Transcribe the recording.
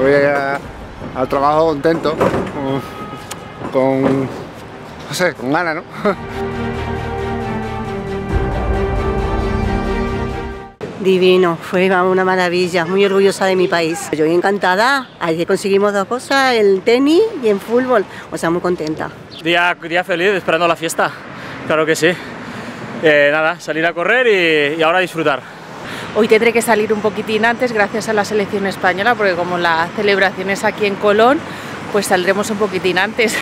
Voy al trabajo contento, con, con, no sé, con ganas, ¿no? Divino, fue una maravilla, muy orgullosa de mi país. Yo encantada, ayer conseguimos dos cosas, el tenis y el fútbol, o sea, muy contenta. Día, día feliz, esperando la fiesta, claro que sí. Eh, nada, salir a correr y, y ahora disfrutar. Hoy tendré que salir un poquitín antes gracias a la selección española, porque como la celebración es aquí en Colón, pues saldremos un poquitín antes.